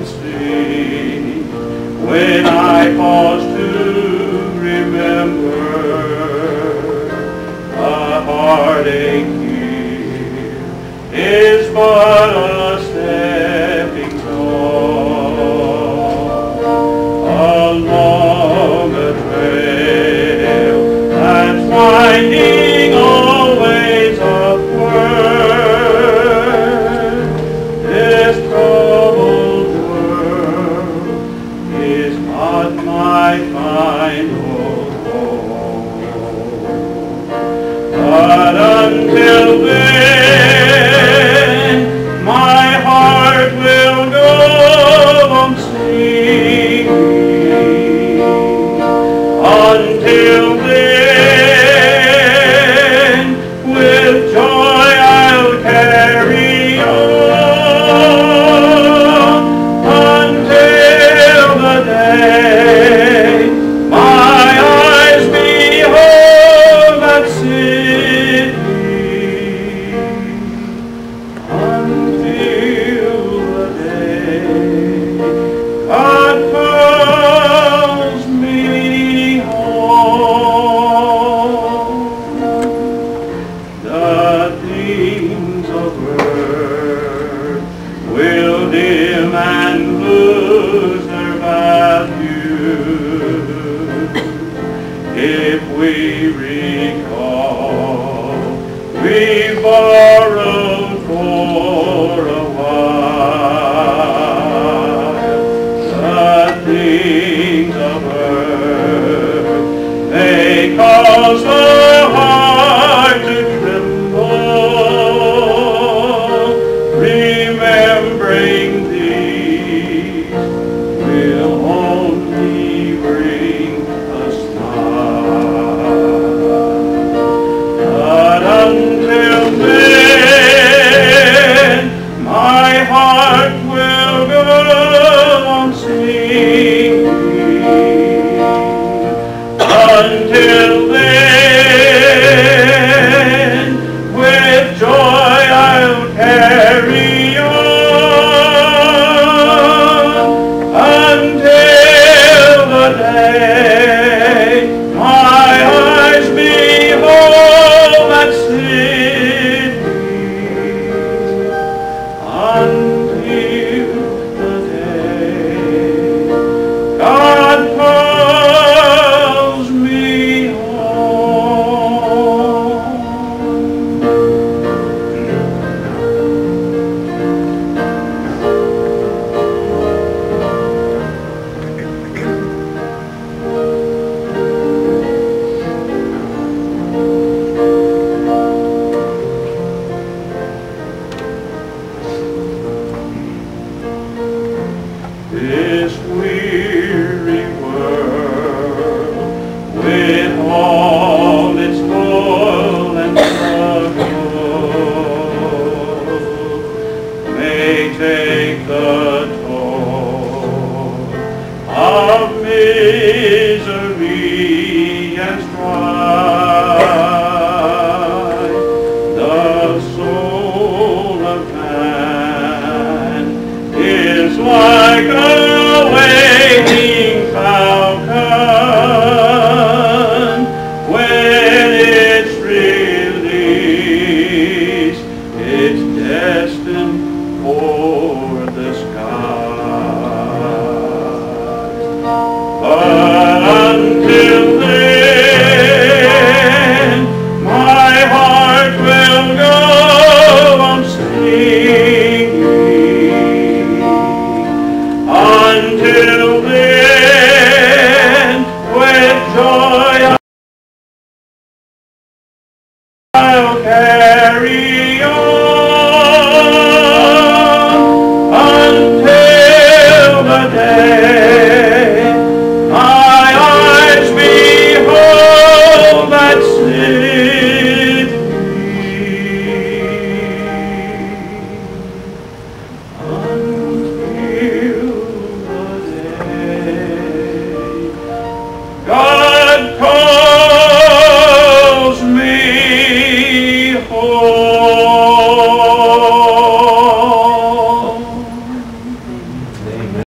be sing. I know. But I supper will dim and lose their value if we recall we borrowed for a while. of misery and strife, the soul of man is like a waiting. But until then.